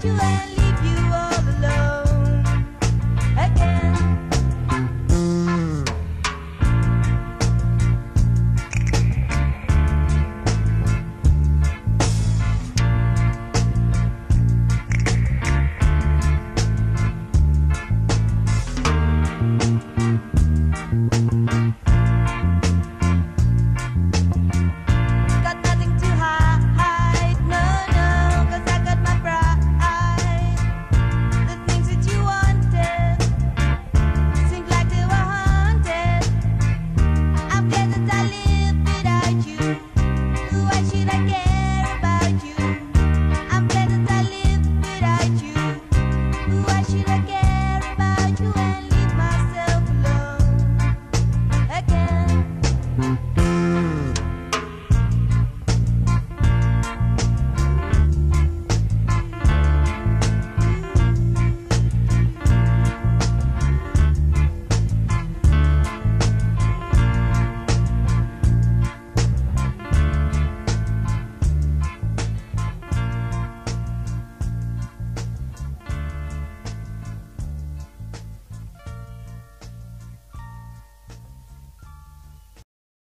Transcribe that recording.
你。